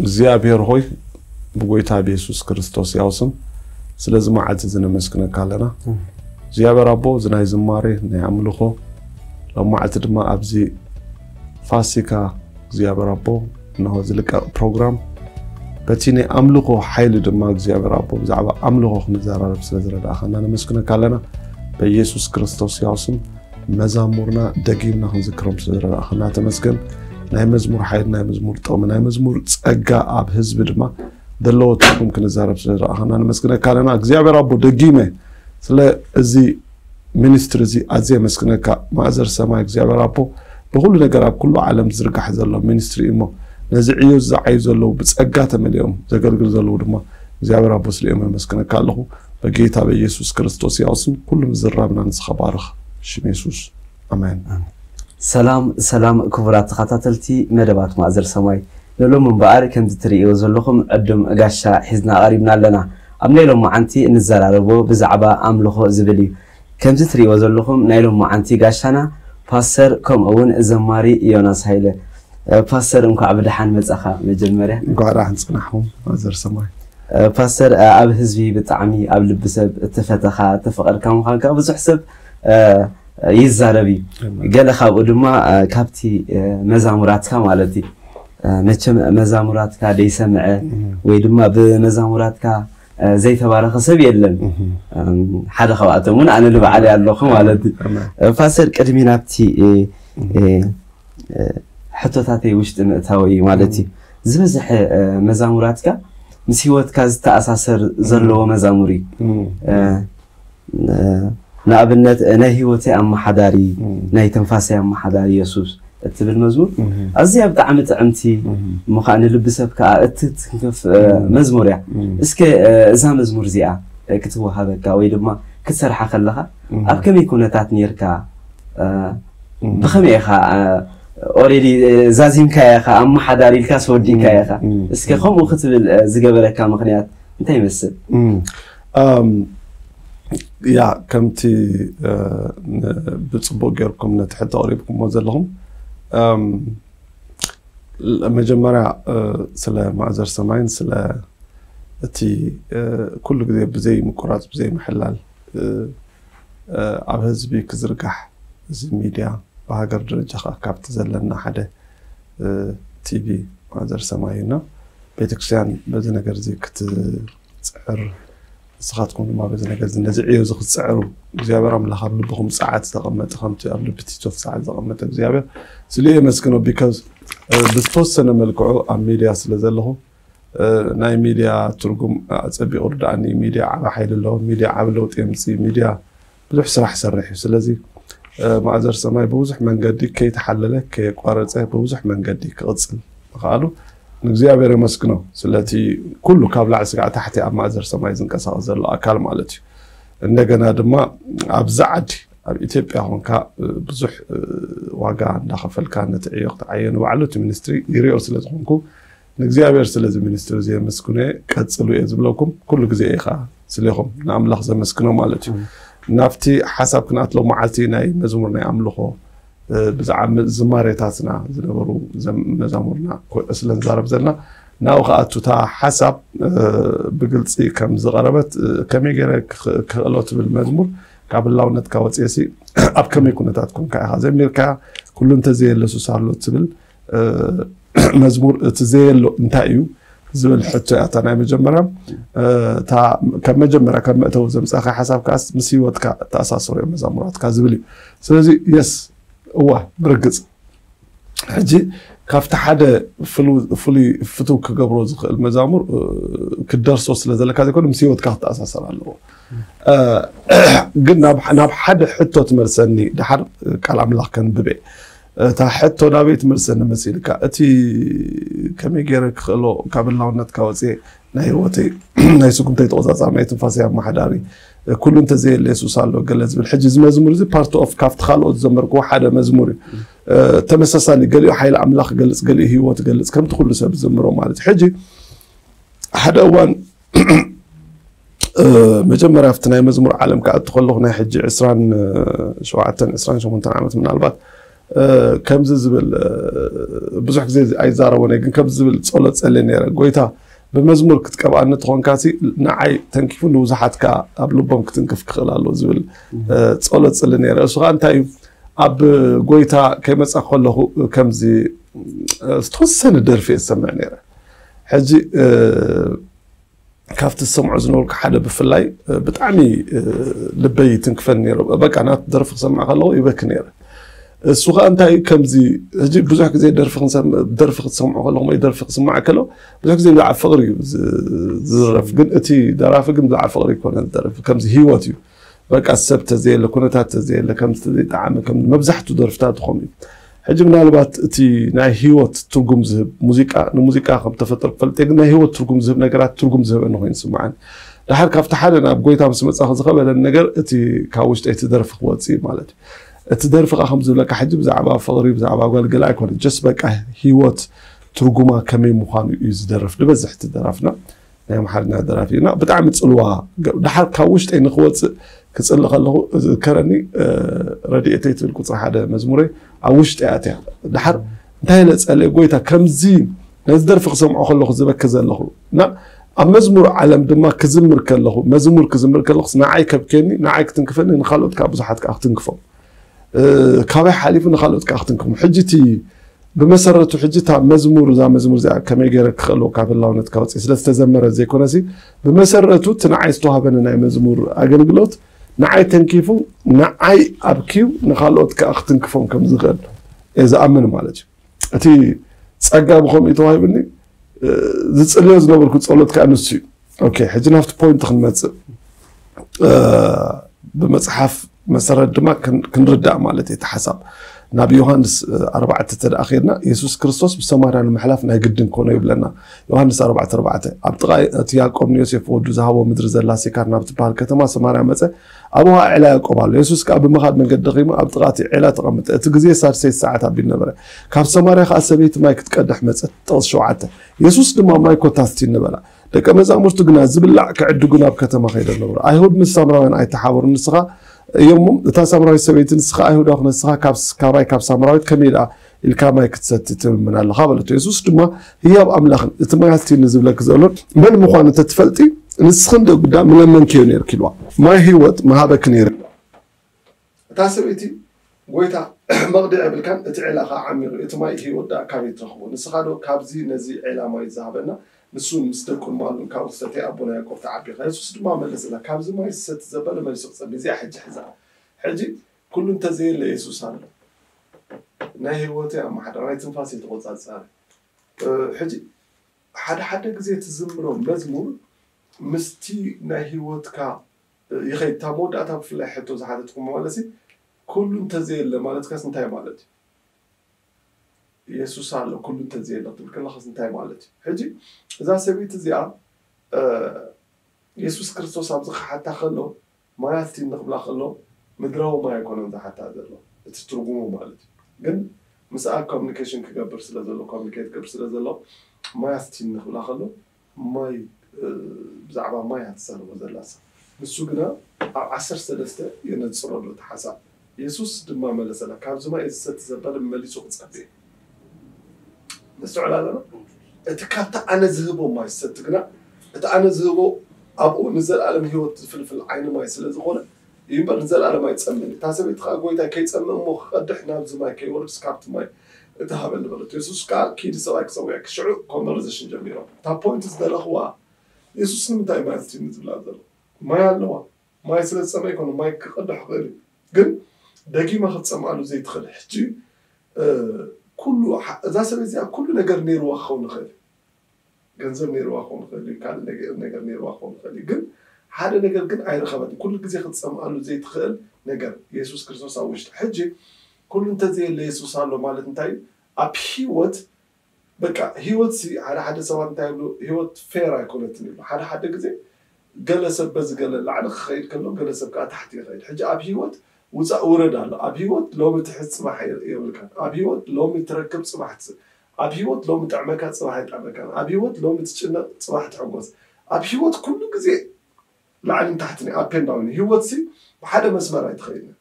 እግዚአብሔር ሆይ ብጎይታ ብየሱስ ክርስቶስ ያው ስም ስለዚ መዓልቲ ዝነመስክነካ ኣለና እግዚኣብሔር ኣቦ እዚ ናይ ዝማሬ ናይ ኣምልኾ ሎማዓልቲ ድማ ኣብዚ ፋሲካ እግዚኣብሔር ኣቦ እ ዝልቀቕ ፕሮግራም በቲ ናይ ኣምልኾ ሓይሊ ድማ እግዚኣብሔር ኣቦ ብዛዕባ ኣምልኾ ክንዘራርብ ስለ ዝረዳእኸና ነመስግነካ ኣለና ብኢየሱስ ክርስቶስ ያውስም መዛሙርና ደጊምና ክንዝክሮም ስለ ዝረዳእኸና ተመስገን ናይ መዝሙር ሓይሊ ናይ መዝሙር ጥቕሚ ናይ መዝሙር ፀጋ ኣብ ህዝቢ ድማ ዘለዎ ትኩም ክንዛረብ ስለ ዝረኣኸና ነመስግነካ ኣለና እግዚኣብሔር ኣቦ ደጊመ ስለ እዚ ሚኒስትሪ እዚ ኣዝየ መስክነካ ማእዘር ሰማይ እግዚኣብሔር ኣቦ ብኩሉ ነገር ኣብ ኩሉ ዓለም ዝርጋሕ ዘሎ ሚኒስትሪ እሞ ነዚ ዕዮ ዝዓዩ ዘለው ብፀጋ ተመሊኦም ዘገልግል ዘለው ድማ እግዚኣብሔር ኣቦ ስልኦም የመስክነካ ኣለኹ በጌታ በኢየሱስ ክርስቶስ ያውስም ኩሉ ምዝራብና ንስኻ ባርኽ ሽም የሱስ ኣሜን ሰላም ሰላም ክቡራት ተኸታተልቲ መደባት ማእዘር ሰማይ ንሎም እምበኣር ከምዚ ትርእዮ ዘለኹም ዕድም ጋሻ ሒዝና ቀሪብና ኣለና أبني لهم معنتي بو بزعبا أملخو زبلي كم تتري وزلهم نايلهم معنتي قاشانا فاسر كم أون زماري يوناس هايلة فاسر أمكو عبد الحان مزأخا مجمرة قوة راح نصنعهم وزر سماي فاسر أب هزبي بتعمي أب لبسب تفتخا تفقر كم خانكا بزح سب يزارب እዩ ገለ كابتي ድማ ካብቲ መዛሙራትካ ማለት እዩ كا መዛሙራትካ ደይሰምዐ ويدما ድማ كا زي تبارك سبي يلم حدا خواتمون انا اللي بعد يالوخ مالتي فاسر قدمي نابتي حتوتاتي وشت نتاوي مالتي زبزح مزاموراتك مسيوتك تاساسر زلو مزاموري نابنت نهيوتي ام حداري نهي تنفاسي ام حداري يسوس እትብል መዝሙር ኣዝያ ብጣዕሚ ጥዕምቲ እሞ ከዓ ንልቢ ሰብ ከዓ እትትንከፍ መዝሙር እያ እስከ እዛ መዝሙር እዚኣ ክትወሃበካ ወይ ድማ ክትሰርሓ ከለካ ኣብ ከመይ ኩነታት ነርካ ብከመይ ኢኻ ኦሬዲ ዛዚምካ ኢኻ ኣመሓዳሪልካ ስወዲካ ኢኻ እስከ ከምኡ ክትብል ዝገበረካ ምክንያት እንታይ ይመስል ያ ከምቲ ብፅቡቅ ገይርኩም ነቲ ሕቶ ቀሪብኩምዎ ዘለኹም መጀመሪያ ስለ ማእዘር ሰማይን ስለ እቲ ኩሉ ግዜ ብዘይ ምቁራፅ ብዘይ ምሕላል ኣብ ህዝቢ ክዝርጋሕ እዚ ሚድያ ብሃገር ደረጃ ከዓ ካብቲ ዘለና ሓደ ቲቪ ማእዘር ሰማይ እና ቤተክርስትያን በዚ ነገር እዚ ክትፅዕር ንስኻትኩም ድማ በዚ ነገር እዚ ነዚ ዕዮ እዚ ክትፅዕሩ እግዚኣብሔር ኣምላኽ ኣብ ልብኹም ፀዓት ዝተቐመጠ ከምቲ ኣብ ልቢ ቲቶፍ ፀዓት ዝተቐመጠ እግዚኣብሔር ስለየ መስክኖ ቢካዝ ብዝተወሰነ መልክዑ ኣብ ሚድያ ስለ ዘለኹ ናይ ሚድያ ትርጉም ኣፀቢቑ ርዳእኒ ሚድያ ዓብ ሓይሊ ኣለዎ ሚድያ ዓብ ለውጢ የምፂ ሚድያ ብዙሕ ስራሕ ይሰርሕ እዩ ስለዚ ማእዘር ሰማይ ብብዙሕ መንገዲ ከይተሓለለ ከየቋረፀ ብብዙሕ መንገዲ ክቕፅል ንኽኣሉ ንእግዚኣብሔር የመስግኖ ስለቲ ኩሉ ካብ ላዕሊ ስጋዕ ታሕቲ ኣብ ማእዘር ሰማይ ዝንቀሳቀስ ዘሎ ኣካል ማለት እዩ እንደገና ድማ ኣብዛ ዓዲ ኣብ ኢትዮጵያ ኮንካ ብዙሕ ዋጋ እንዳኸፈልካ ነቲ ክትዓየ ንባዕሉ እቲ ሚኒስትሪ ይሪኦ ስለ ንእግዚኣብሔር ስለዚ ሚኒስትሪ እዚ የመስግኖ ቀፅሉ እየ ዝብለኩም ኩሉ ግዜ ኢኻ ስለኹም ንኣምላኽ ዘመስግኖ ማለት እዩ ናብቲ ሓሳብ ክንኣትሎ መዓልቲ ናይ መዝሙር ናይ ብዛዕባ ዝማሬታትና ዝነበሩ መዛሙርና ስለ ንዛረብ ዘለና ናብኡ ከዓ እቱታ ሓሳብ ብግልፂ ከም ዝቀረበት ከመይ ገረ ክክእሎ ትብል መዝሙር ካብ ህላውነትካ ወፅሲ ኣብ ከመይ ኩነታት ኮንካ ኢካ ዘሚርካ ኩሉ እንተዘየለሱስ ኣሎ ትብል መዝሙር እቲ ዘየሎ እንታይ እዩ ዝብል ሕቶ እያታ ናይ መጀመርያ ካብ መጀመርያ ካብ መእተው ዘምፃካ ሓሳብ ከዓ ምስ ሂወትካ ተኣሳሰሩ እዮም መዛሙራትካ ዝብል እዩ ስለዚ የስ እዋ ብርግፅ ሕጂ ካብቲ ሓደ ፍሉይ ፍትው ክገብሮ ዝኽእል መዛሙር ክደርሶ ስለ ዘለካ ዘይኮኑ ምስ ሂወትካ ክተኣሳሰር ኣለዎ ግን ናብ ሓደ ሕቶ ትመልሰኒ ድሓር ቃል ኣምላኽ ከንብበ እታ ሕቶ ናበይ ትመልሰኒ መሲልካ እቲ ከመይ ገይረ ክኽእሎ ካብ ህላውነትካ ወፅእ ናይ ሂወተይ ናይ ስጉምተይ ተቆፃፃርናይ ትንፋሰይ ኣብ ማሕዳሪ كل انت زي اللي يسوس قال لازم الحجز مزمور زي part of كافت خال خالو زمرك وحده مزمور اه تمسساني قال له حي الاملاق قال قال له هيوت قال كم تخلو سب زمرو مالت حجي حدا وان اه مجمر افتنا مزمور عالم قاعد تخلو هنا حجي اه شو شوعه إسران شو كنت عملت من البات كم زبل بزح زي اي زاره وانا كم زبل صلت صلي نيره ብመዝሙር ክትቀብኣኒ ትኾንካሲ ንዓይ ተንኪፉ ንብዙሓት ከዓ ኣብ ልቦም ክትንክፍ ክኽእል ኣሎ ዝብል ፀሎት ፅሊ ነይረ እሱ ከዓ እንታይ እዩ ኣብ ጎይታ ከይመፃ ከለኹ ከምዚ ዝተወሰነ ደርፊ እየ ዝሰምዕ ነይረ ሕጂ ካብቲ ዝሰምዑ ዝነበርኩ ሓደ ብፍላይ ብጣዕሚ ልበይ ትንክፈን ነይሩ በቃ ናት ደርፊ ክሰምዕ ከለኹ ይበኪ ነይረ السوغا انتاي كمزي هجي بزاف كزي درف خنسام درف خصهم عقل ما يدرف خصهم عكلو بزاف كزي نلعب فغري زرف قد اتي دراف قد نلعب فغري كون درف كمزي هيواتيو بك السبت زي اللي كنت هات زي اللي كم تدي دعم كم مبزحت درفتات خمي حجم نالبات تي نا هيوت ترقم زهب موسيقى نو موسيقى خم تفطر فلتيك نا هيوت ترقم زهب نقرات ترقم زهب انه هين سمعان لحر كافتحال انا بقويتا بسمت اخذ خبال النقر تي كاوشت اي تدرف خواتي مالتي اتدرفق اخم زبلا كحج بزعبا فغري بزعبا قال قال اكون جسبا كهيوت ترقما كمي مخان يزدرف لبزح تدرفنا نعم حالنا درافينا بتعم تسألوها لحال كاوشت اين اخوات كتسأل خلو كرني رديئتي تلك صحة مزموري اوشت اياتي لحال نهي لتسأل قويتا كم زي نزدرفق سمع خلو خزبا كزال نا مزمور علم دما كزمر كالله مزمور كزمر كالله نعيك بكني نعيك تنكفني نخلو تكابو صحتك اخ تنكفو ካብይ ሓሊፉ ንካልኦት ከዓ ክትንክሙ ሕጂ እቲ ብመሰረቱ ሕጂ እታ መዝሙር እዛ መዝሙር እዚኣ ከመይ ገይረ ክኽእል ካብ ህላውነትካ ወፅኢ ስለዝተዘመረ ዘይኮነ ሲ ብመሰረቱ እቲ ንዓይ ዝተዋህበኒ ናይ መዝሙር ኣገልግሎት ንዓይ ተንኪፉ ንዓይ ኣብኪዩ ንካልኦት ከዓ ክትንክፎም ከም ዝኽእል እየ ዝኣምን ማለት እዩ እቲ ፀጋ ብከምኡ ተዋሂብኒ ዝፅልዮ ዝነበርኩ ፀሎት ከዓ ንሱ እዩ ሕጂ ናብቲ ፖይንት ክንመፅእ ብመፅሓፍ መሰረት ድማ ክንርዳእ ማለት እቲ ሓሳብ ናብ ዮሃንስ ኣርባዕተ እተ ኣኼድና የሱስ ክርስቶስ ብሰማርያ ንምሕላፍ ናይ ግድን ኮነ ይብለና ዮሃንስ ኣርባዕተ ኣርባዕተ ኣብ ጥቓ እቲ ያዕቆብ ንዮሴፍ ወዱ ዝሃቦ ምድሪ ዘላ ሲካር ናብ ትበሃል ከተማ ሰማርያ መፀ ኣብኡ ዕላ ያዕቆብ ኣሎ የሱስ ከዓ ብምኻድ መንገዲ ደኺሙ ኣብ ጥቓ እቲ ዕላ ተቐምጠ እቲ ግዜ ሳድሰይት ሰዓት ኣቢል ነበረ ካብ ሰማርያ ከዓ ሰበይቲ ማይ ክትቀድሕ መፀት ጥቕስ ሸውዓተ የሱስ ድማ ማይ ኮታስቲ ንበላ ደቀ መዛሙርቱ ግና ዝብላዕ ክዕድጉ ናብ ከተማ ከይደ ነበሩ ኣይሁድ ምስ ሳምራውያን ኣይተሓበሩ ንስኻ يوم تا سامراوي سويت نسخة أيهود أخ نسخة كاب كاباي كاب سامراوي كميرة الكاما يكتسات من الخابل تيسوس دما هي أملاخ تما يستي نزل لك زولر بل مخوان تتفلتي نسخن دو قدام من لمن كيونير كيلوا ما هي وات ما هذا كنير تا ويتا مغدي قبل كان تعلاقة عميق تما هي وات كاب يترخبو نسخة كابزي نزي علامة يزهبنا ንሱ ምስ ደቁን ማሉን ካብኡ ዝሰተየ ኣቦና ያቆብ ተዓቢኻ የሱስ ድማ መለስ ኣላ ካብዚ ማይ ዝሰቲ ዘበለ መሊሶ ክፀቢ እዚኣ ሕጂ ሕዛ ሕጂ ኩሉ እንተዘየለ የሱስ ኣሎ ናይ ህይወት ኣመሓዳር ናይ ትንፋስ የተቆፃፀረ ሕጂ ሓደ ሓደ ግዜ ትዝምሮ መዝሙር ምስቲ ናይ ሂወትካ ይኸይድ እታ መወዳእታ ብፍላይ ሕቶ ዝሓተትኩም መለሲ ኩሉ እንተዘየለ ማለትካስ እንታይ ማለት እዩ يسوس ኣሎ ኩሉ እንተዝየ ሎ ትብል ከለካ እንታይ ማለት እዩ ሕጂ እዛ ሰበይቲ እዚኣ የሱስ ክርስቶስ ኣብዚ ክሓታ ከሎ ማያስቲ ንክብላ ከሎ ምድራዊ ማ ኣይኮነን ዝሓታ ዘሎ እቲ ትርጉሙ ማለት እዩ ግን ምስኣ ኮሚኒኬሽን ክገብር ስለ ዘሎ ኮሚኒኬት ክገብር ስለ ዘሎ ማያስቲ ንክብላ ከሎ ማይ ብዛዕባ ማይ ትሰርቦ ዘላሳ ንሱ ግና ኣብ 1ሰለስተ የነፅረሉ እቲ ሓሳብ የሱስ ድማ መለሰላ ካብዚ ማይ እዚ ሰቲ ዘበለ መሊሱ ክፀብእ نستوعب هذا أنت كانت أنا زهبو ما يستقنا أنت أنا زهبو أبو نزل على مهوت فلفل عين ما يسلا زغونا يبقى نزل على ما يتسمن تحسبت خا قويتا كي يتسمن مو خدح نابز ما كي ورد سكابت ماي أنت هابل بلد يسوس كا كيد سواك سواك شعو كونفرزيشن جميرة تا بوينت زدل أخوا يسوس نمتاي ما يستين نزل هذا ما يعلوا ما يسلا تسمع يكون ما يقدح غيري ግን ደጊመ ክትሰምዓሉ ዘይትኽእል ሕጂ ኩሉ እዛ ሰብ እዚኣ ኩሉ ነገር ነይርዋ ክኸውን ይኽእል ገንዘብ ነይርዋ ክኸውን ይኽእል እዩ ካልእ ነገር ነይርዋ ክኸውን ይኽእል እዩ ግን ሓደ ነገር ግን ኣይረኸበን ኩሉ ግዜ ክትፀምኣሉ ዘይትኽእል ነገር የሱስ ክርስቶስ ኣብ ውሽጢ ሕጂ ኩሉ እንተዘየለ የሱስ ኣሎ ማለት እንታይ እዩ ኣብ ሂወት በቃ ሂወት ሲ ሓደ ሓደ ሰባት እንታይ ብሉ ሂወት ፌር ኣይኮነትን ይብሉ ሓደ ሓደ ግዜ ገለ ሰብ በዚ ገለ ላዕሊ ክኸይድ ከሎ ገለ ሰብ ከዓ ታሕቲ ይኸይድ ሕጂ ኣብ ሂወት وزاورد على أبيوت لو متحس ما حي يقول كان أبيوت لو متركب صباح تس أبيوت لو متعمك صباح تعمك أبيوت لو متشنا صباح تعمس أبيوت كل جزء لعلم تحتني أبين داون هي واتسي بحدا ما اسمه رايت خيرنا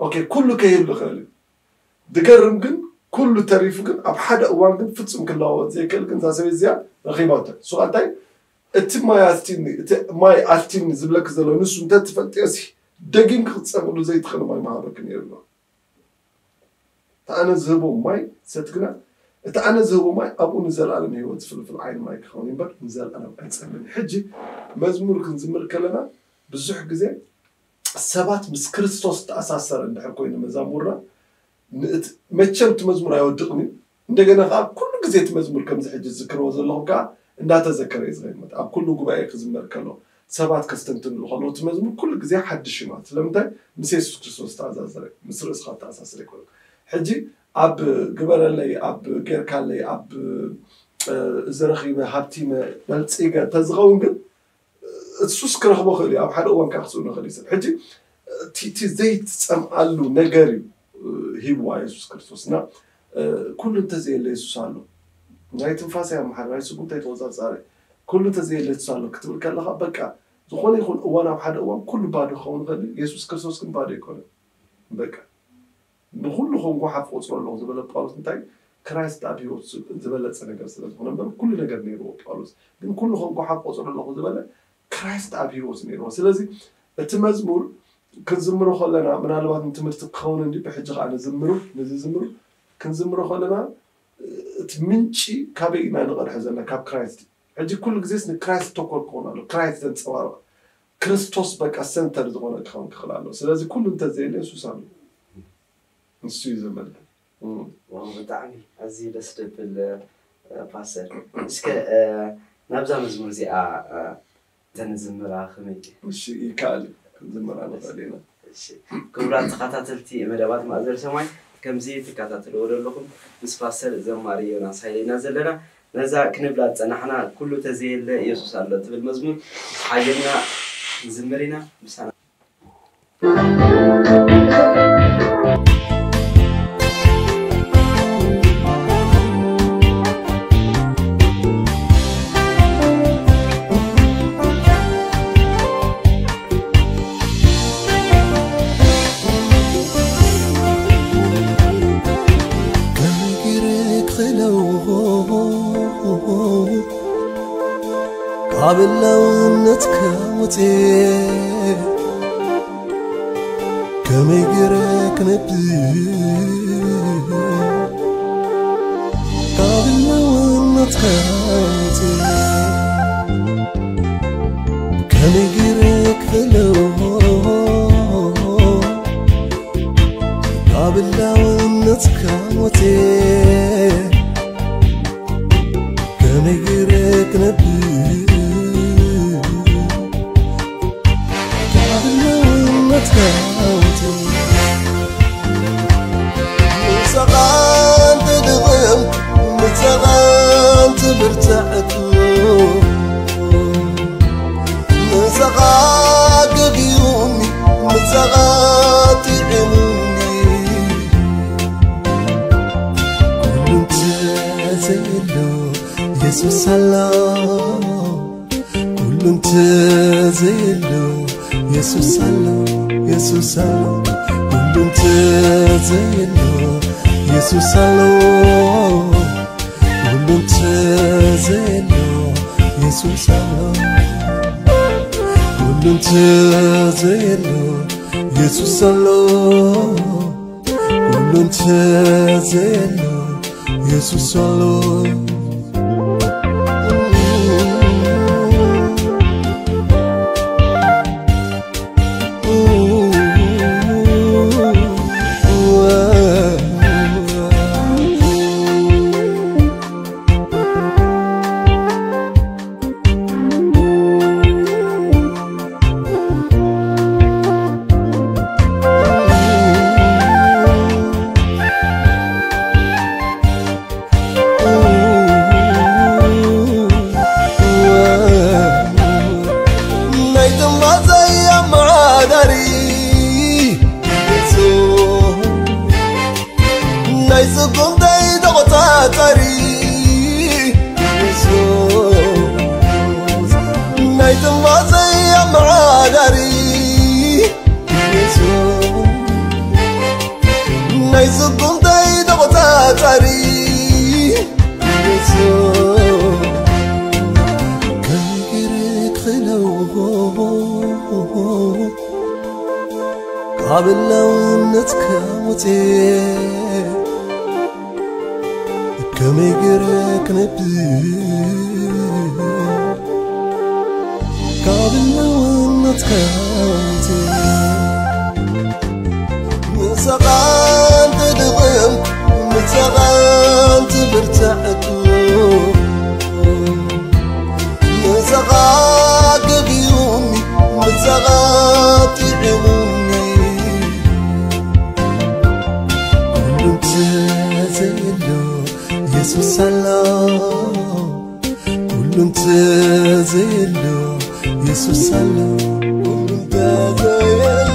أوكي كله كهيل لخالي دكرم جن كل تعريف جن أب حدا أوان جن فتص من كل واحد زي كل جن زاس بيزيا رخيم أوتر سؤال تاني أتى ما يأتيني أتى ما يأتيني زبلك زلونس ونتفلت يسي ደጊም ክቕፀም ዘይትኽእል ማይ ማሃበክ ነይሩ ኣሎ እቲ ኣነ ዝህቦ ማይ ሰት ግና እቲ ኣነ ዝህቦ ማይ ኣብኡ ንዘለኣለም ሂወት ዝፍልፍል ዓይኒ ማይ ክኸውን በር ንዘለኣለም ኣይፀምን ሕጂ መዝሙር ክንዝምር ከለና ብዙሕ ግዜ ሰባት ምስ ክርስቶስ ተኣሳሰረ እንድሕር ኮይኑ መዛሙርና መቸም እቲ መዝሙር ኣይወድቕን እዩ እንደገና ከዓ ኩሉ ግዜ እቲ መዝሙር ከምዚ ሕጂ ዝክርቦ ዘለኹ ከዓ እንዳተዘከረ እዩ ዝኸይመት ኣብ ኩሉ ጉባኤ ክዝመር ከሎ ሰባት ከስተንትን ንክእልዎ እቲ መዝሙር ኩሉ ግዜ ሓድሽ እዩ ማለት ስለምንታይ ምስ የሱስ ክርስቶስ ተኣዛዘረ ምስ ርእስካ ተኣሳስረ ይኮኑ ሕጂ ኣብ ግበረለይ ኣብ ጌርካለይ ኣብ ዝረኪበ ሃብቲመ መልፂገ ተዝኸውን ግን እሱስ ክረክቦ ክእል እዩ ኣብ ሓደ እዋን ካ ክፅኡ ንክእል እዩ ሕጂ እቲ ዘይትፀምኣሉ ነገር እዩ ሂብዋ የሱስ ክርስቶስ እና ኩሉ እንተዘየለ የሱስ ኣሎ ናይ ትንፋሳይ ኣመሓደ ናይ ስጉምታይ ተወፃፃሪ ኩሉ ተዘየለትሳሎ ክትብል ከለካ በቃ ዝኾነ ይኹን እዋን ኣብ ሓደ እዋን ኩሉ ባዶ ክኸውን ይኽእል የሱስ ክርስቶስ ግን ባዶ ይኮነ በቃ ንኩሉ ኮንጎ ሓፍ ቁፅሮ ኣለኹ ዝበለ ጳውሎስ እንታይ ክራይስት ኣብ ሂወት ዝበለፀ ነገር ስለዝኮነ በ ኩሉ ነገር ነይርዎ ጳውሎስ ግን ኩሉ ኮንጎ ሓፍ ቁፅሮ ኣለኹ ዝበለ ክራይስት ኣብ ሂወት ነይርዎ ስለዚ እቲ መዝሙር ክንዝምሮ ከለና ምናልባት ንትምህርቲ ክኸውን እንዲ ብሕጂ ከዓ ንዝምሩ ንዚ ዝምሩ ክንዝምሮ ከለና እቲ ምንጪ ካበይ ኢና ንቐድሐ ዘለና ካብ ክራይስት حجي كل جزيس نكرايس توكل كونا لو كرايس تنتصور كريستوس بك أسنتر زغونا كخون كخلالو سلازي كل انت زيني يسو سامي نسو يزمال وانو بتعني عزي لسلي بالباسر اسكا نبزا مزمور زي ا تنزمرا خميجي مشي يكالي تنزمرا نغالينا كبرات خاتاتلتي مدابات ما ازر سماي كمزي تكاتاتلو ورلوكم بس باسر زماري يونا سايلينا زلنا ነዛ ክንብላ ዝፀናሕና ኩሉ ተዘየለ ኢየሱስ ኣሎ ትብል መዝሙር ሓይልና ንዝምር ኢና ምሳና ዓብላውነትካ ወፅየ ከመይ ገረ ክነብር ዓብላውነትካ ወፅየ ከመይ ገረ ክፈለው ዓብላውነትካ ወፅየ ተዘየሎ ኢየሱስ ኣሎ ኩሉን ተዘየሎ ኢየሱስ ኣሎ زبندای دوتا تاری یزو كم يقرك نبي قابل لو نتكامتي من سقام ضم متغانت برتعتو يزغاق بيومي متغاطي عمومي كل تزيلو يسوس الله كل تزيلو يسوس الله كل تزيلو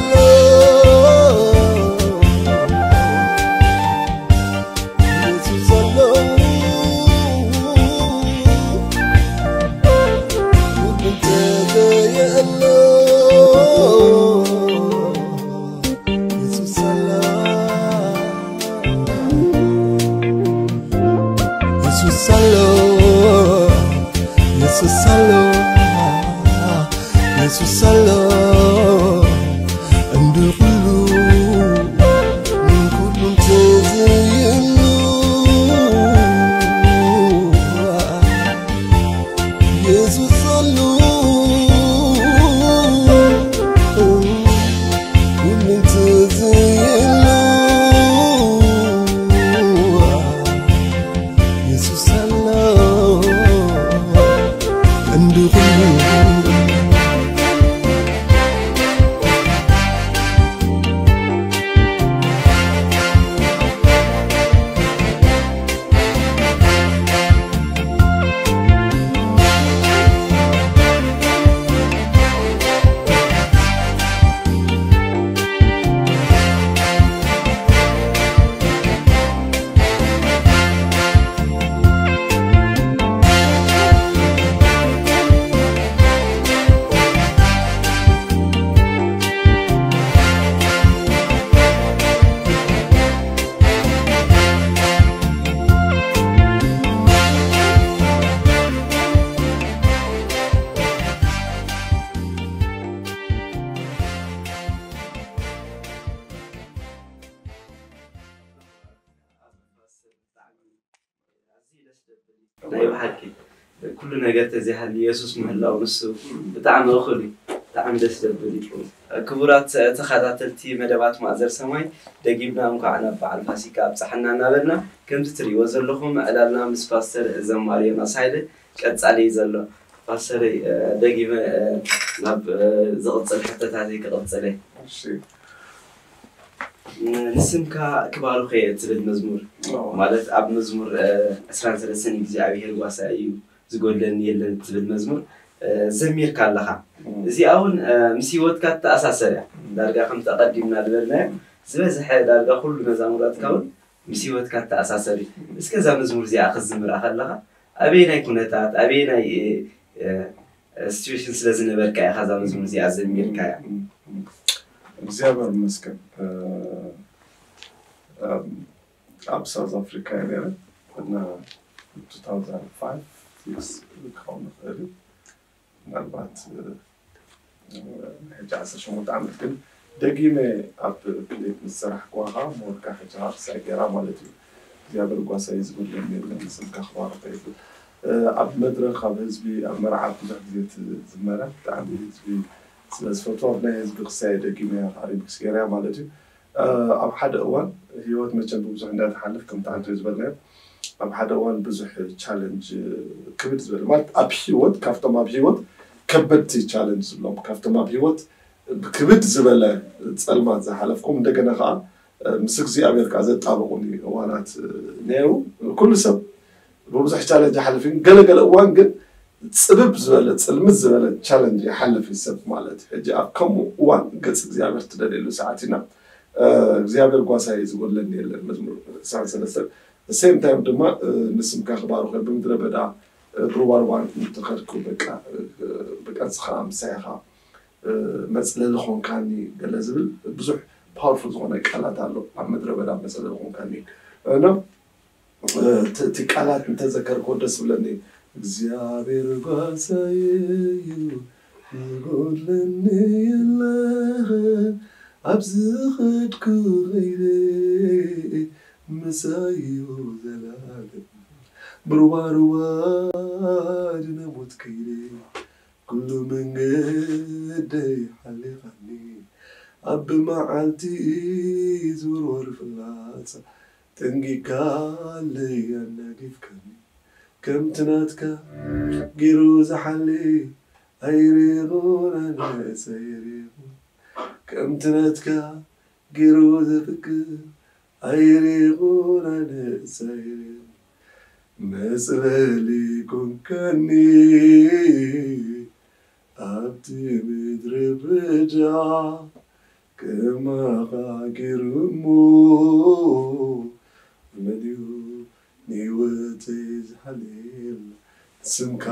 ብሓቂ ኩሉ ነገር ተዘይሃሊ የሱስ ምህላው ንሱ ብጣዕሚ እኹል እዩ ብጣዕሚ ደስ ዘብል እዩ ክቡራት ተኸታተልቲ መደባት ማእዘር ሰማይ ደጊምና እንኳዕ ናብ በዓል ፋሲካ ኣብፃሕና እናበልና ከምቲ ትርእይዎ ዘለኹም ዕላልና ምስ ፓስተር ዘማርዮ ኣሳይለ ቀፃሊ እዩ ዘሎ ፓስተር ደጊመ ናብ ዝቕፅል ሕተታተይ ክቕፅለ نسمك كبار خير تبد مزمور مالت اب مزمور اسران ثلاث سنين زي ابي هلوا سايو زغول لن يل تبد مزمور زمير كالها زي اون مسي وات كات اساسر دارغا خم تقدمنا دبلنا زبز حي دارغا كل مزامورات كاون مسي وات كات اساسر اسك زع مزمور زي اخذ زمر اخلها ابي ناي كونتات ابي ناي سيتويشن سلازنبركا خذا مزمور زي ازمير كايا እግዚአብሔር ይመስገን አብ ሳውዝ አፍሪካ የነበረ እና 2005 ክኸውን ይኽእል እዩ ምናልባት ሕጂ 18 ዓመት ግን ደጊመ ኣብ ክሌት ምስ ስራሕ ጓኻ ሞልካ ሕጂ ሃርሳ ገይራ ማለት እዩ እግዚኣብሔር ጓሳይ ዝብሎም የለን ስልካ ክባርኸ ይብል ኣብ መድረኽ ኣብ ህዝቢ ኣብ መርዓት ብዙሕ ግዜ ዝመረ ብጣዕሚ ህዝቢ ስፈትዎም ናይ ህዝቢ ክሳየድ ደጊሙ ኣሪብ ክስገርያ ማለት እዩ ኣብ ሓደ እዋን ሂወት መቸን ብብዙሕ እንዳተሓልፍ ከምቲ ዓንተ ዝበልናዮ ኣብ ሓደ እዋን ብዙሕ ቻለንጅ ክብድ ዝበለ ማለት ኣብ ሂወት ካብቶም ኣብ ሂወት ከበድቲ ቻለንጅ ዝብሎም ካብቶም ኣብ ሂወት ብክብድ ዝበለ ፀልማት ዝሓለፍኩም እንደገና ከዓ ምስ እግዚኣብሔር ከዓ ዘጣብቁኒ እዋናት ነይሩ ኩሉ ሰብ ብብዙሕ ቻለንጅ ሓልፍ ገለገለ እዋን ግን ፅብብ ዝበለ ፅልምት ዝበለ ቻለንጅ ይሓልፍ ሰብ ማለት ሕጂ ኣብ ከምኡ እዋን ገፅ እግዚኣብሔር ትደልየሉ ሰዓት ኢና እግዚኣብሔር ጓሳይ ዝጎለኒ የለን መዝሙር ትስዓን ሰለስተ ሰም ታይም ድማ ንስምካ ክባርኮ ብምድረ በዳ ሩባሩባን እንትኸድኩ በቃ ንስኻ መፅለሊ ኮንካኒ ገለ ዝብል ብዙሕ ፓወርፉል ዝኮነ ቃላት ኣሎ ኣብ ምድረ በዳ መፅለሊ ኮንካኒ እና እቲ ቃላት እንተዘከርክዎ ደስ ዝብለኒ እግዚአብሔር ጓሳዩ ይጎድለኒ የለኸ ኣብዚ ኸድኩ ኸይደ መሳዩ ዘላለም ብርዋርዋ ድነሞት ከይደ ኩሉ መንገደይ ሓሊኻኒ ኣብ መዓልቲ ዝውርወር ፍላጻ ጠንጊካለይ ኣናዲፍከኒ كم تناتك قيروز حلي أيريغون الناس أيريغون كم تناتك جيروز بك أيريغون الناس أيريغون ناس كن كني أبتي مدرب جا كما غاقر مو مديون ኒውትዝ ሃሌል ስምካ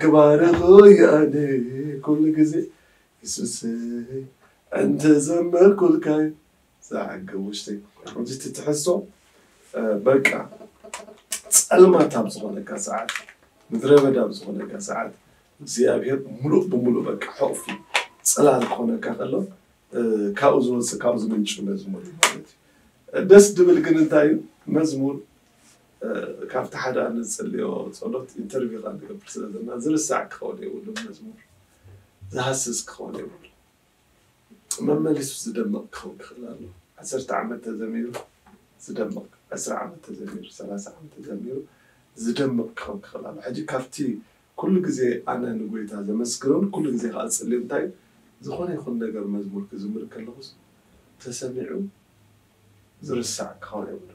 ክባርኹ ያነ ኩሉ ግዜ የሱሰይ እንተ ዘመርኩልካይ ዝዓገ ውሽተይ እዚ ትትሕሶ በቃ ፀልማት ኣብ ሰዓት ምድረ በዳ ኣብ ሰዓት እግዚኣብሔር ሙሉእ ብሙሉእ በቃ ሕቕፊ ፅላል ክኾነካ ከሎ ካብኡ ዝወፅእ ካብኡ ዝምንጭ ነዝሞት ማለት እዩ ደስ ድብል ግን እንታይ እዩ መዝሙር ካብቲ ሓደ ኣነ ዝፀልዮ ፀሎት ኢንተርቪው ካ ንገብር ስለ ዘለና ዝርሳዕ ክኸውን የብሉን መዝሙር ዝሃስስ ክኸውን የብሉ መመሊሱ ዝደምቕ ክኸውን ክኽእል ኣሎ ዓሰርተ ዓመት ተዘሚሩ ዝደምቕ ዕስራ ዓመት ተዘሚሩ ሰላሳ ዓመት ተዘሚሩ ዝደምቕ ክኸውን ክኽእል ኣሎ ሕጂ ካብቲ ኩሉ ግዜ ኣነ ንጎይታ ዘመስግሮን ኩሉ ግዜ ከዓ ዝፅልዮ እንታይ እዩ ዝኾነ ይኹን ነገር መዝሙር ክዝምር ከለኹስ ተሰሚዑ ዝርሳዕ ክኸውን የብሉ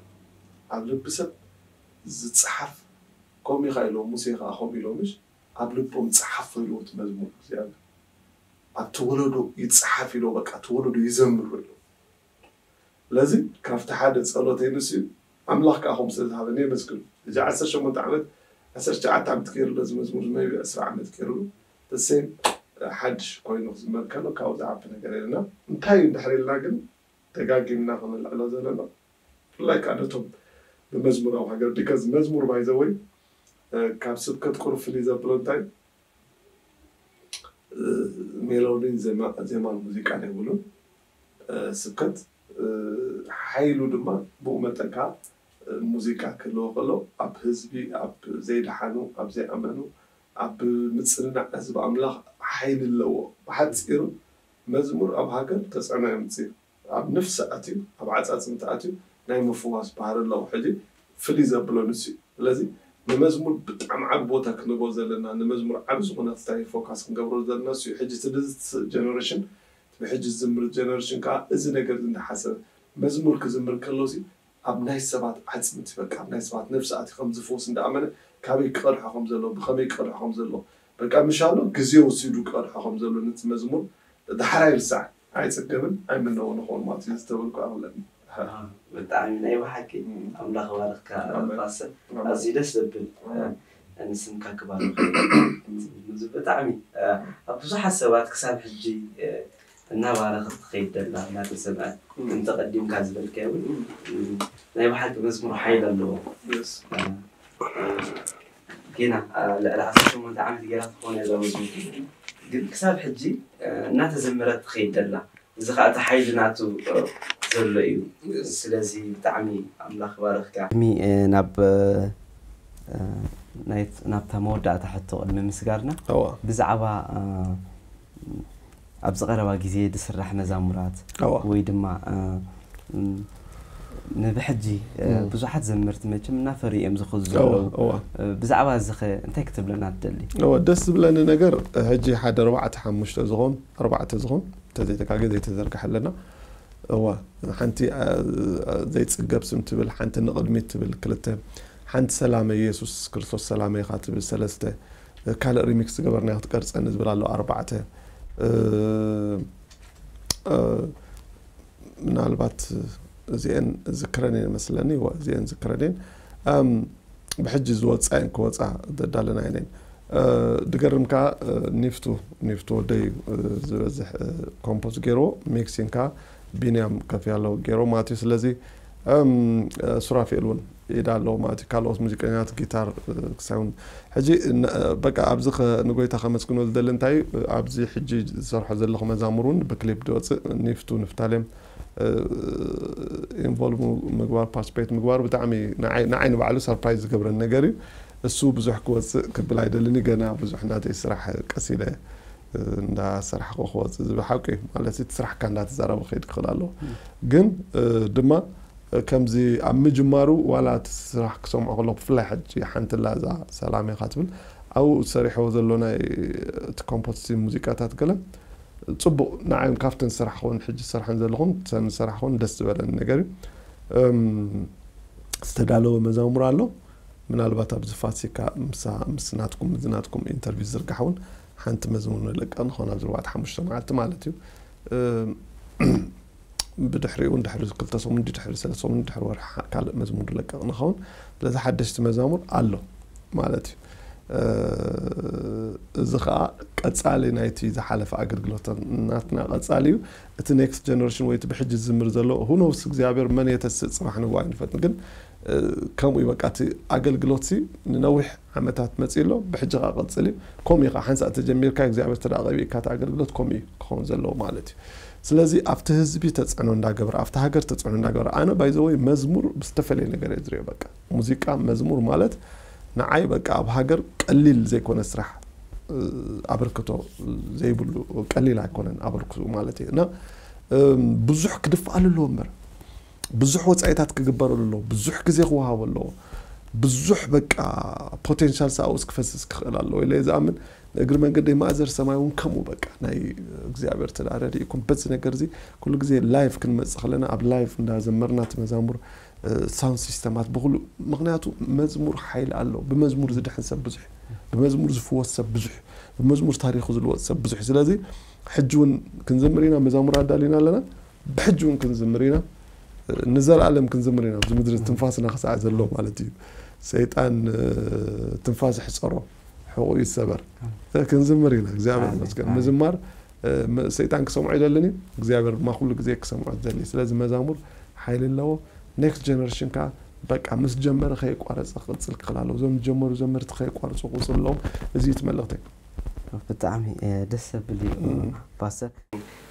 ኣብ ልቢ ሰብ ዝፀሓፍ ከምኡ ኢካ ኢሎም ሙሴ ከዓ ከምኡ ኢሎምሽ ኣብ ልቦም ፀሓፍ ኢልዎ እቲ መዝሙር እግዚኣብሔር ኣብቲ ወለዶ ይፀሓፍ ኢሎ በቃ እቲ ወለዶ ይዘምሩ ኢሎ ስለዚ ካብቲ ሓደ ፀሎት ይንስ እዩ ኣምላኽ ከዓ ከም ስለዝሃበኒ የመስግኑ እዚ 18 ዓመት 19 ዓመት ገይሩሎ እዚ መዝሙር መቢ 20 ዓመት ገይሩሉ ተሰይም ሓድሽ ኮይኑ ክዝመር ከሎ ካብኡ ዝዓቢ ነገር የለና እንታይ እዩ እንድሕር ኢልና ግን ደጋጊምና ክመልዕሎ ዘለና ብፍላይ ከዓ ነቶም በመዝሙር አው ሀገር ቢካዝ መዝሙር ባይዘወይ ካብ ስብከት ቁርፍ ዘብሎንታይ ሜሎዲን ዜማን ሙዚቃን የብሉን ስብከት ሓይሉ ድማ ብኡ መጠንካ ሙዚቃ ክህልዎ ከሎ ኣብ ህዝቢ ኣብ ዘይድሓኑ ኣብ ዘይኣመኑ ኣብ ምፅንናዕ ህዝቢ ኣምላኽ ሓይሊ ኣለዎ ብሓፂሩ መዝሙር ኣብ ሃገር ተፀዕኖ የምፅእ ኣብ ነፍሲ ኣብ ዓፃፅምቲ ናይ ምፍዋስ ባህሪ ኣለዉ ሕጂ ፍልይ ዘብለንስ እዩ ስለዚ ንመዝሙር ብጣዕሚ ዓብ ቦታ ክንቦ ዘለና ንመዝሙር ዓብ ዝኾነ ስታይ ፎካስ ክንገብሮ ዘለና ስ እዩ ሕጂ ጀነሬሽን ብሕጂ ዝዝምር ጀነሬሽን ከዓ እዚ ነገር እንዳሓሰበ መዝሙር ክዝምር ከለሲ ኣብ ናይ ሰባት ዓፅምቲ በቃ ኣብ ናይ ሰባት ነብሳኣት ከምዝፈውስ እንዳኣመነ ካበይ ክቀድሖ ከም ዘለዎ ብከመይ ክቀድሖ ከም ዘለዎ በቃ ምሻሎ ግዜ ወሲዱ ክቀድሖ ከም ዘሎ ነቲ መዝሙር ዳሕራይ ርስዕ ኣይፀገብን ኣይምነቦ ንኸውን ማለት እዩ ዝተበልኩ ኣክለኒ ብጣዕሚ ናይ ባሓቂ ኣምላኽ ባርኽካ ፋሰ ኣዝዩ ደስ ዘብል ንስምካ ክባር ብጣዕሚ ኣብ ብዙሓት ሰባት ክሳብ ሕጂ እናባረኽ ትኸይድ ዘላ እናተሰምዐ እንተቐዲምካ ዝበልካዮ እውን ናይ ባሓቂ መዝሙር ሓይል ኣለዎ ጌና ልዕሊ ዓሰርተ ሸሞንተ ዓመት ጌራ ትኾነ ዘ መዝሙር ግን ክሳብ ሕጂ እናተዘመረት ትኸይድ ዘላ እዚ ከዓ እቲ ሓይሊ ናቱ ዘሎ እዩ ስለዚ ብጣዕሚ ኣምላኽ ባርኽካ ቅድሚ ናብ ናብታ መወዳእታ ሕቶ ቅድሚ ምስጋርና ብዛዕባ ኣብዚ ቀረባ ግዜ ዝስራሕ መዛሙራት ወይ ድማ ንብሕጂ ብዙሓት ዘምርቲ መቸም እናፈሪኦም ዝኽዙ ዘለዉ ብዛዕባ እዚ ኸ እንታይ ክትብለና ትደሊ ደስ ዝብለኒ ነገር ሕጂ ሓደ ኣርባዕተ ሓሙሽተ ዝኾን ኣርባዕተ ዝኾን ተዘይተካገ ዘይተዘርግሐ ኣለና هو حنتي آه، آه، زي تسقب سم تبل حنت نقدمي تبل كلتا حنت سلام يسوس كرسوس سلام يخاطب سلسته كال ريميكس قبرنا يخط كرس انز برالو اربعة أه أه من البات زين ذكرني مثلاني هو زين ذكرني ام بحجز واتس ان كواتس دالنا عينين آه، دقرم كا نفتو نفتو دي زبزح كومبوز غيرو ميكسين كا ቢንያም ከፍ ያለው ጌሮ ማቴው ስለዚህ ሱራፊኤልን ኢድ ኣለዎ ማለት እዩ ካልኦት ሙዚቀኛት ጊታር ክሳይን ሕጂ በቃ ኣብዚ ንጎይታ ከመስግኖ ዝደሊ እንታይ እዩ ኣብዚ ሕጂ ዝሰርሖ ዘለኹ መዛሙር እውን ብክሊፕ ድወፅእ ኒፍቱ ንፍታሌም ኢንቮልቭ ምግባር ፓርቲስፔት ምግባር ብጣዕሚ ንዓይኒ ባዕሉ ሰርፕራይዝ ዝገብረኒ ነገር እዩ እሱ ብዙሕ ክወፅእ ክብል ኣይደልኒ ገና ብዙሕ ናተይ ስራሕ ቀሲለ እንዳሰራሕካ ክወፅእ ዝብሓቂ እዩ ማለት እቲ ስራሕካ እንዳተዛረበ ከይድ ክክእል ኣለዎ ግን ድማ ከምዚ ኣብ ምጅማሩ ዋላ እቲ ስራሕ ክሰምዖ ከሎ ብፍላይ ሕጂ ሓንቲላ እዛ ሰላም ኢካ ትብል ኣብኡ ሰሪሕዎ ዘሎ ናይ እቲ ኮምፖቲቲቭ ሙዚቃታት ገለ ፅቡቅ ንዓይ ካብተን ስራሕ ኹን ሕጂ ዝሰርሐን ዘለኹን ሰን ስራሕ ኹን ደስ ዝበለኒ ነገር እዩ ዝተዳለወ መዛሙር ኣሎ ምናልባት ኣብዚ ፋሲካ ምስናትኩም ምዝናትኩም ኢንተርቪው ዝርጋሕ እውን ሓንቲ መዝሙር ንልቀ ንኾነ ዝርባዕቲ ሓሙሽተ መዓልቲ ማለት እዩ ብድሕሪኡ ንድሕሪ ክልተ ሰሙን ድሕሪ ሰለስተ ሰሙን ድሕሪ ወርሒ ካልእ መዝሙር ንለቀቕ ንኸውን ስለዚ ሓደሽቲ መዛሙር ኣሎ ማለት እዩ እዚ ከዓ ቀጻሊ ናይቲ ዝሓለፈ ኣገልግሎት ናትና ቀጻሊ እዩ እቲ ኔክስት ጀነሬሽን ወይ እቲ ብሕጂ ዝዝምር ዘሎ ሁኖውስ እግዚኣብሔር መን የተስእ ፅራሕ ንዋ ይንፈጥን ግን ከምኡ እዩ በቃ ኣገልግሎት ሲ ንነዊሕ ዓመታት መፅ ሎ ብሕጂ ካ ቅፅል እዩ ከምኡ ኢኻ ሓንሳእ ተጀሚርካ እግዚኣብሔር ተዳ ቀቢእካ እቲ ኣገልግሎት ከምኡ እዩ ክኸውን ዘለዎ ማለት እዩ ስለዚ ኣብቲ ህዝቢ ተፅዕኖ እንዳገብረ ኣብቲ ሃገር ተፅዕኖ እንዳገብረ ኣነ ባይዘወይ መዝሙር ብዝተፈለየ ነገር እየ ዝሪኦ በቃ ሙዚቃ መዝሙር ማለት ንዓይ በቃ ኣብ ሃገር ቀሊል ዘይኮነ ስራሕ ኣበርክቶ ዘይብሉ ቀሊል ኣይኮነን ኣበርክቱ ማለት እዩ እና ብዙሕ ክድፋኣሉ ኣለዎ እምበር ብዙሕ ወፃኢታት ክግበረሉ ኣለዎ ብዙሕ ግዜ ክወሃብ ኣለዎ ብዙሕ በቃ ፖቴንሻል ሰብኡስ ክፈስስ ክኽእል ኣለዎ ኢለ ዝኣምን ንእግሪ መንገዲ ማእዘር ሰማይ እውን ከምኡ በቃ ናይ እግዚኣብሔር ትዳ ረድኢኩም በዚ ነገር እዚ ኩሉ ግዜ ላይቭ ክንመፅእ ከለና ኣብ ላይቭ እንዳዘመርና እቲ መዛሙር ሳውንድ ሲስተማት ብኩሉ ምክንያቱ መዝሙር ሓይሊ ኣለዎ ብመዝሙር ዝድሕን ሰብ ብዙሕ ብመዝሙር ዝፍወስ ሰብ ብዙሕ ብመዝሙር ታሪኩ ዝልወፅ ሰብ ብዙሕ ስለዚ ሕጂ እውን ክንዘምር ኢና መዛሙር ኣዳሊና ኣለና ብሕጂ እውን ክንዝምር ኢና نزل علم كن زمرينا في مدرسة تنفاسنا نخس عز الله على تيب سيدان تنفاس حصرو حقوق السبر لكن زمرينا زعمر مسكن مزمر سيدان كسمع إلى لني زعمر ما خلق زي كسمع ذلني سلازم مزامور حيل الله نيكس جينيريشن كا بك أمس جمر خيك وارس أخذ سلك خلال وزم جمر وزمرت خيك وارس وقص اللهم زيت ملغتك بتعمي دسة بلي باسك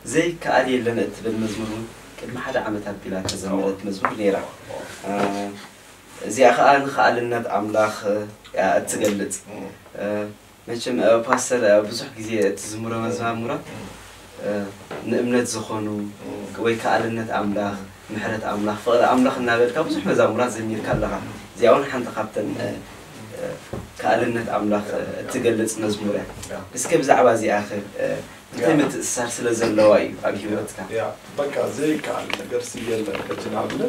زي كأدي اللي نتبل مزمرون ቅድሚ ሓደ ዓመት ኣቢላ ተዘመረት መዝሙር ነይራ እዚኣ ከዓ ንኽኣልነት ኣምላኽ እትገልፅ መቸም ፓስተር ብዙሕ ግዜ እትዝምሮ መዘማምራት ንእምነት ዝኾኑ ወይ ከኣልነት ኣምላኽ ምሕረት ኣምላኽ ፍቕሪ ኣምላኽ እናበልካ ብዙሕ መዛሙራት ዘሚርካ ኣለኻ እዚኣ እውን ሓንቲ ካብተን ከኣልነት ኣምላኽ እትገልፅ መዝሙር እያ እስኪ ብዛዕባ እዚኣ ኸ كتمت السر سلا زلواي أبي هيوتك يا بكا زيك على درسي يلا كتن عبنا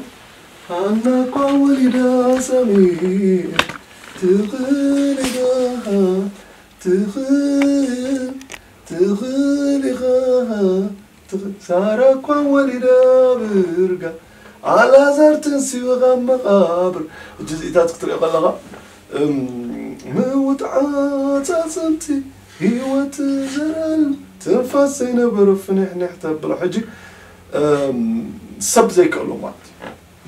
أنا قولي دا سمير تغلقها تغل تغلقها سارة قولي دا برقا على زر تنسي وغم مقابر جزئتات كتر أبلغا موت عاتا سمتي هيوت زرال ትንፋስ ዘይነበሩ ፍንሕንሕ ተብሎ ሕጂ ሰብ ዘይክእሉ ማለት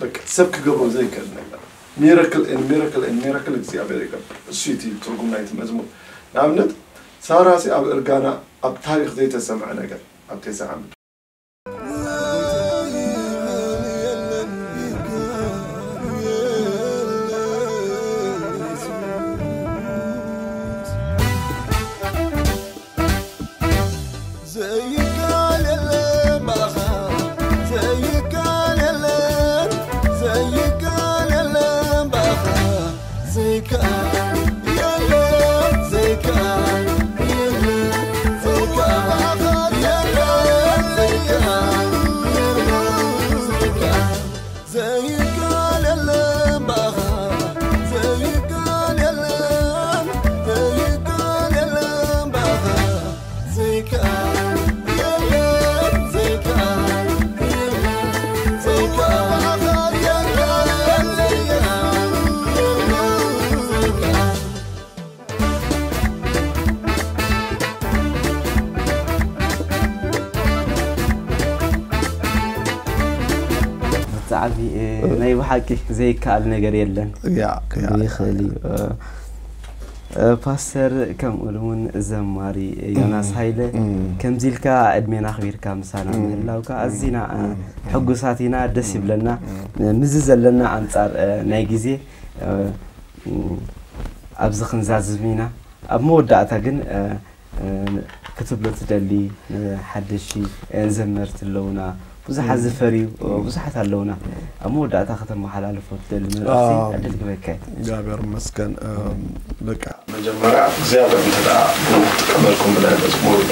እዩ ሰብ ክገብሮ ዘይክእል ነገር ሚራክል ሚራክል ሚራክል እግዚኣብሔር ይገብር እሱ እቲ ትርጉም ናይቲ መዝሙር ንኣብነት ሳራሲ ኣብ እርጋና ኣብ ታሪክ ዘይተሰምዐ ነገር ኣብ ቴስዓ ዓመት عبي ناي بحكي زي كال نجار يلا يا كبير خالي باستر كم علمون آه، آه، زماري يوناس هايلة كم زيلكا أدمينا خبير كم سنة الله وكا أزينا آه، حقو ساتينا دسيب لنا مززل لنا عن صار ناجزي أبزخن زازمينا أب مودة أتاقن كتب لتدلي حدشي زمرت اللونا بزح الزفري وبزح تعلونا أمو دع تأخذ المحل على فوت دل من الأرسي عدد مسكن لك مجمرة زيادة من تدعى قبلكم من المزمور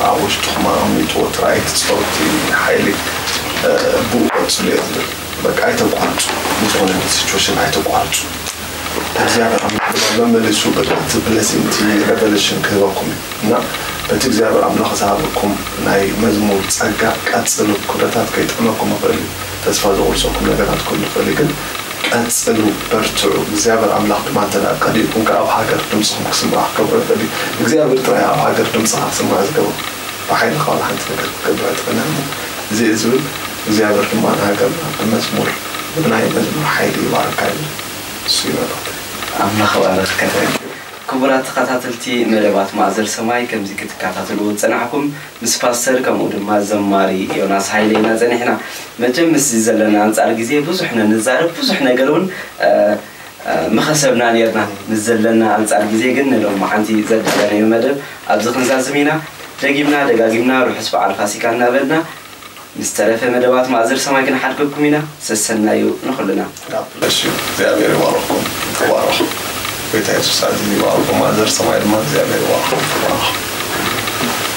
عوش تخمى أمي توت رايت صوتي حيلي بوت ليت بك عيت بقالتو مزمون من السيتوشن عيت بقالتو እግዚአብሔር በቲ ብለሲንቲ ሬቨሌሽን ክህበኩም እና በቲ እግዚኣብሔር ኣምላኽ ዝሃበኩም ናይ መዝሙር ፀጋ ቀፅሉ ኩነታት ከይጠመኩም ይኽእል እዩ ተስፋ ዘቁልፀኩም ነገራት ክህሉ ይኽእል ግን ቀፅሉ በርትዑ እግዚኣብሔር ኣምላኽ ድማ እንተ ቀዲኡኩም ኣብ ሃገር ድምፅኹም ክስምዕ ክገብሮ ይኽእል እዩ እግዚኣብሔር ጥራይ ኣብ ሃገር ድምፅኻ ክስምዕ ዝገብሩ ብሓይልኻ ሓንቲ ነገር ክገብዕ ትኽእልና እዚ ዝብል እግዚአብሔር ድማ ንሃገርና ብመዝሙር ብናይ መዝሙር ሓይሊ ይባርካ እዩ እሱ ይበሎ أملاخ وأرز كتب كبرات قتاتلتي مربات معزل سماي كم زي كت قتاتل ود سنعكم مسفسر كم ود مازم ماري يوناس هاي لينا زين إحنا ما جم مسجز لنا عن زار جزية بس إحنا نزار بس إحنا قالون ما خسرنا نيرنا نزل لنا عن زار جزية قلنا لو ما عندي زاد جانا يوم مدر أبزق نزار زمينا دقيمنا دقاقيمنا روح سبع الفاسي كان نابلنا مسترفة مربات معزل سماي كنا حلقكم هنا سسنا يو نخلنا لا بلاش زي أمير واركم الله بيتعيش سعد الله وما زر سماع المنزل الله الله